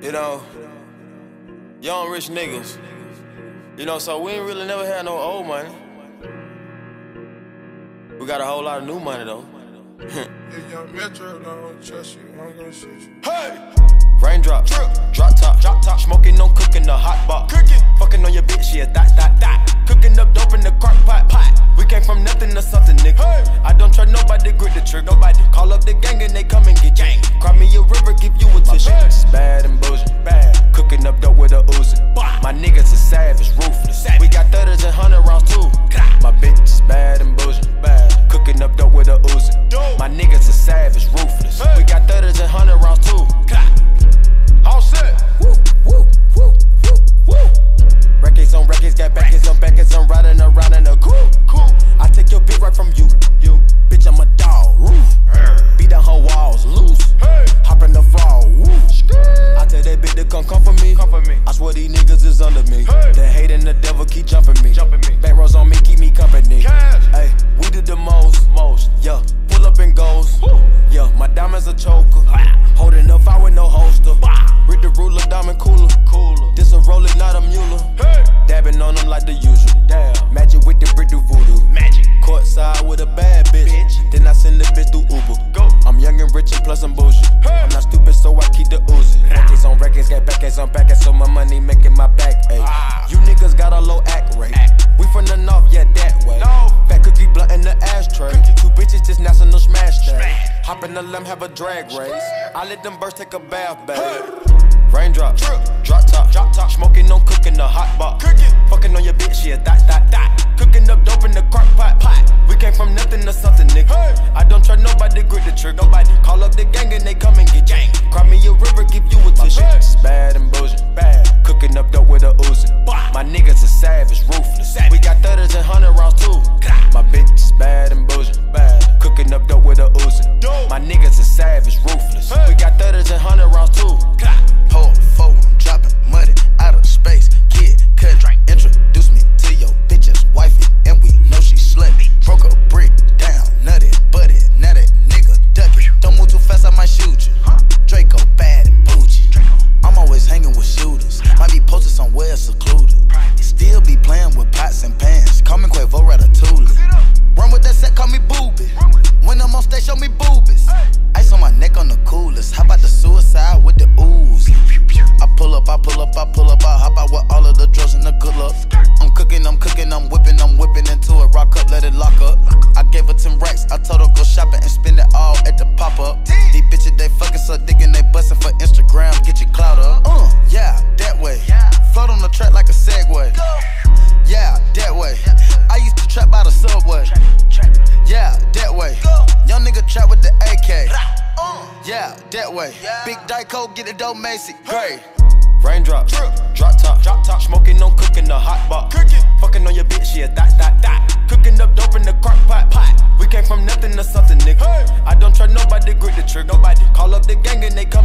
You know, young rich niggas. You know, so we ain't really never had no old money. We got a whole lot of new money though. If young Metro don't trust you, I'm gonna shoot you. Hey! Raindrop, drip, drop top, drop top, smoking, no cooking, the hot box. Cooking, fucking on your bitch, yeah, that, that, that. Cooking up dope in the crock pot, pot. We came from nothing to something, nigga. Hey. I don't trust nobody, grip the trigger. Nobody call up the gang and they come and get gang. Savage, ruthless. We got thudders and hundred rounds too. Offset. Woo, woo, woo, woo, woo. Records on records, got backers on backers. I'm riding around in a cool, cool. I take your bitch right from you, you. Bitch, I'm a dog. Roof. Beat down her walls, loose. Hop in the fall, woo. I tell that bitch to come come for me. Come for me. I swear these niggas is under me. The hate and the devil keep jumping me. Jumping me. Drag race. I let them birds take a bath, babe. Raindrop, drop top, drop top, smoking, no cooking, the hot box. Cooking, fucking on your bitch, yeah, that, that, that. Cooking up dope in the crock pot, pot. We came from nothing to something, nigga. I don't trust nobody, grip the trigger. Nobody call up the gang and they come and get gang. Cry me a river, give you a tissue. Bad and boujee, bad. Cooking up dope with a Uzi. Pop up. These bitches, they fucking so digging, they busting for Instagram. Get your clout up. Uh, yeah, that way. Float on the track like a Segway. Yeah, that way. I used to trap by the subway. Yeah, that way. Young nigga trap with the AK. Yeah, that way. Big Dyco, get the dope Macy. Great. Raindrop, drip, drop top, drop top, smoking, no cooking, the hot box. Cooking, fucking on your bitch, yeah, that, that, that. Cooking up dope in the crock pot, pot. We came from nothing to something, nigga. I don't trust nobody, grip the trigger. Nobody call up the gang and they come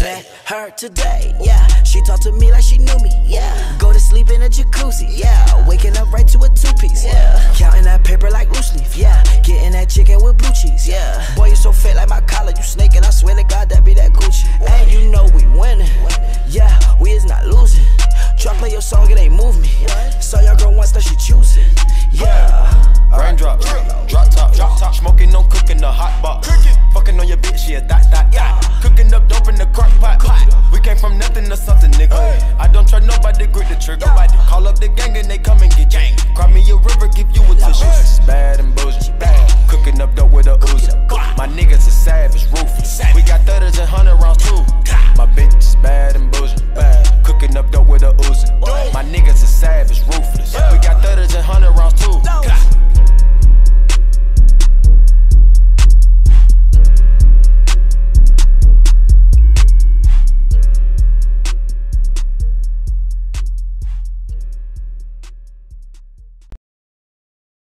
Met her today. Yeah, she talked to me like she knew me. Yeah, go to sleep in a jacuzzi. Yeah, waking up right to a two piece. Yeah, counting that paper like loose leaf. Yeah, getting that chicken with blue cheese. Yeah, boy, you so fit like my collar. You snaking. I swear to God, that be that Gucci. And you know we winning. Yeah, we is not losing. Try play your song, it ain't move me. Saw your girl once, now she choosing. Yeah. Raindrop, drop top, drop top, smoking, no cooking, the hot box. Bad